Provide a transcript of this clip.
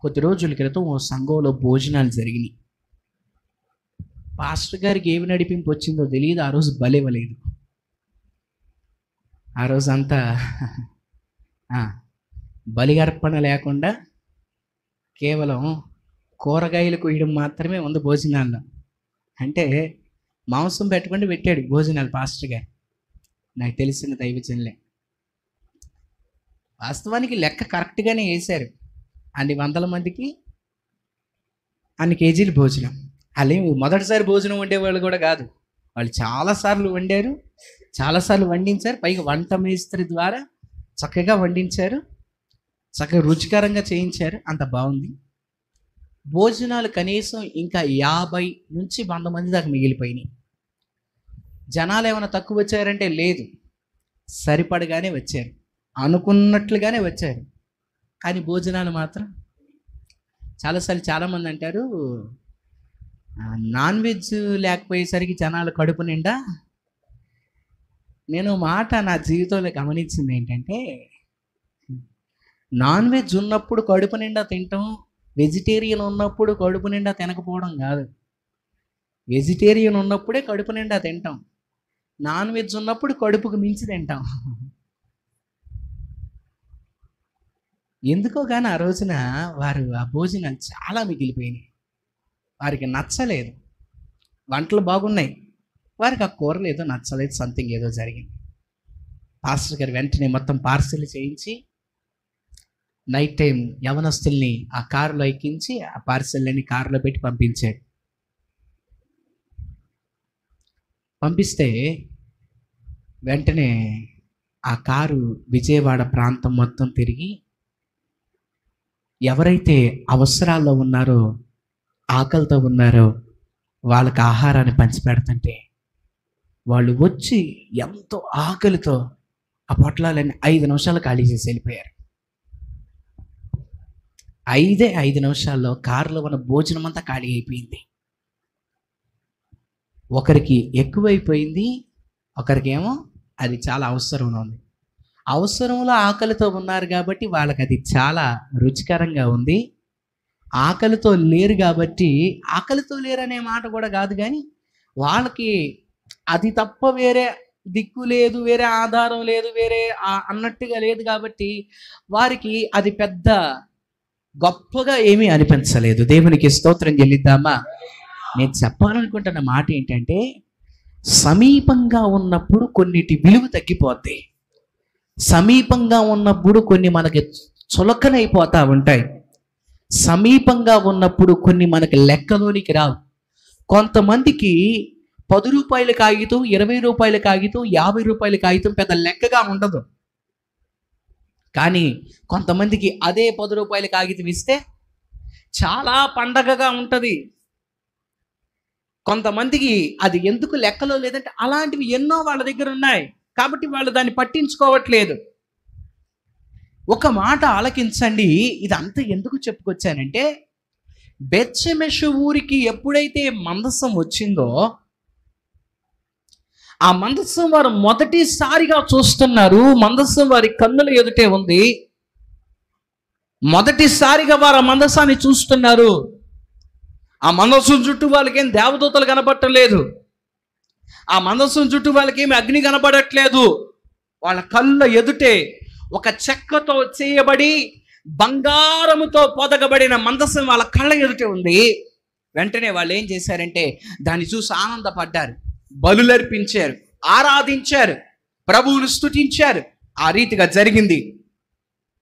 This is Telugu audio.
కొద్ది రోజుల క్రితం ఓ సంఘంలో భోజనాలు జరిగినాయి. పాస్టర్ గారికి ఏమి నడిపింపు వచ్చిందో తెలియదు. ఆ రోజు బలేవలేదు ఆ రోజు అంతా బలిగర్పణ లేకుండా కేవలం కూరగాయలు కొయ్యడం మాత్రమే ఉంది భోజనాల్లో. అంటే మాంసం పెట్టుకుంటే పెట్టాడు భోజనాలు పాస్టర్ గారు. నాకు తెలిసిన దైవజనులే. వాస్తవానికి లెక్క కరెక్ట్గానే వేశారు. అన్ని వందల మందికి అన్ని కేజీలు భోజనం. అలా మొదటిసారి భోజనం వండేవాళ్ళు కూడా కాదు. వాళ్ళు చాలాసార్లు వండారు చాలాసార్లు వండించారు. పైగా వంట మేస్త్రి ద్వారా చక్కగా వండించారు చక్కగా రుచికరంగా చేయించారు. అంత బాగుంది. భోజనాలు కనీసం ఇంకా యాభై నుంచి వంద మంది దాకా మిగిలిపోయినాయి. జనాలు ఏమైనా తక్కువ వచ్చారంటే లేదు. సరిపడగానే వచ్చారు. అనుకున్నట్లుగానే వచ్చారు. కానీ భోజనాలు మాత్రం చాలాసార్లు చాలామంది అంటారు నాన్ వెజ్ లేకపోయేసరికి జనాలు కడుపు నిండా నేను మాట నా జీవితంలో గమనించింది ఏంటంటే నాన్ వెజ్ ఉన్నప్పుడు కడుపు నిండా తింటాం వెజిటేరియన్ ఉన్నప్పుడు కడుపు నిండా తినకపోవడం కాదు. వెజిటేరియన్ ఉన్నప్పుడే కడుపు నిండా తింటాం నాన్ వెజ్ ఉన్నప్పుడు కడుపుకు మించి తింటాం. ఎందుకో కానీ ఆ రోజున వారు ఆ భోజనం చాలా మిగిలిపోయినాయి. వారికి నచ్చలేదు. వంటలు బాగున్నాయి. వారికి ఆ కూరలు ఏదో నచ్చలేదు సంథింగ్ ఏదో జరిగింది. పాస్టర్ గారు వెంటనే మొత్తం పార్సిల్ చేయించి నైట్ టైం యవనస్తుల్ని ఆ కారులో ఎక్కించి ఆ పార్సిల్ని కారులో పెట్టి పంపించాడు. పంపిస్తే వెంటనే ఆ కారు విజయవాడ ప్రాంతం మొత్తం తిరిగి ఎవరైతే అవసరాల్లో ఉన్నారో ఆకలితో ఉన్నారో వాళ్ళకి ఆహారాన్ని పంచిపెడుతుంటే వాళ్ళు వచ్చి ఎంతో ఆకలితో ఆ పొట్లాలని ఐదు నిమిషాలు ఖాళీ చేసి వెళ్ళిపోయారు. ఐదే ఐదు నిమిషాల్లో కారులో ఉన్న భోజనం అంతా ఖాళీ అయిపోయింది. ఒకరికి ఎక్కువైపోయింది ఒకరికేమో అది చాలా అవసరం ఉంది. అవసరంలో ఆకలితో ఉన్నారు కాబట్టి వాళ్ళకి అది చాలా రుచికరంగా ఉంది. ఆకలితో లేరు కాబట్టి ఆకలితో లేరు అనే మాట కూడా కాదు కానీ వాళ్ళకి అది తప్ప వేరే దిక్కు లేదు వేరే ఆధారం లేదు వేరే అన్నట్టుగా లేదు కాబట్టి వారికి అది పెద్ద గొప్పగా ఏమీ అనిపించలేదు. దేవునికి స్తోత్రం చెల్లిద్దామా? నేను చెప్పాలనుకుంటున్న మాట ఏంటంటే సమీపంగా ఉన్నప్పుడు కొన్నిటి విలువ తగ్గిపోద్ది. సమీపంగా ఉన్నప్పుడు కొన్ని మనకి చులకనైపోతూ ఉంటాయి. సమీపంగా ఉన్నప్పుడు కొన్ని మనకి లెక్కలోనికి రావు. కొంతమందికి పది రూపాయల కాగితం ఇరవై రూపాయల కాగితం యాభై రూపాయల కాగితం పెద్ద లెక్కగా ఉండదు. కానీ కొంతమందికి అదే పది రూపాయల కాగితం ఇస్తే చాలా పండగగా ఉంటుంది. కొంతమందికి అది ఎందుకు లెక్కలో లేదంటే అలాంటివి ఎన్నో వాళ్ళ దగ్గర ఉన్నాయి. కాబట్టి వాళ్ళు దాన్ని పట్టించుకోవట్లేదు. ఒక మాట ఆలకించండి. ఇదంతా ఎందుకు చెప్పుకొచ్చానంటే బెచ్చమెషు ఊరికి ఎప్పుడైతే మందసం వచ్చిందో ఆ మందస్సం వారు మొదటిసారిగా చూస్తున్నారు. మందస్సం వారి కన్నుల ఎదుటే ఉంది. మొదటిసారిగా వారు ఆ మందసాన్ని చూస్తున్నారు. ఆ మందస్సు చుట్టూ వాళ్ళకేం దేవదూతలు కనపడట్లేదు ఆ మందస్సం చుట్టూ వాళ్ళకేమి అగ్ని కనపడట్లేదు వాళ్ళ కళ్ళ ఎదుటే ఒక చెక్కతో చేయబడి బంగారముతో పొదగబడిన మందస్సం వాళ్ళ కళ్ళ ఎదుటే ఉంది. వెంటనే వాళ్ళు ఏం చేశారంటే దాన్ని చూసి ఆనందపడ్డారు. బలులర్పించారు ఆరాధించారు ప్రభువును స్థుతించారు ఆ రీతిగా జరిగింది.